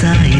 касается.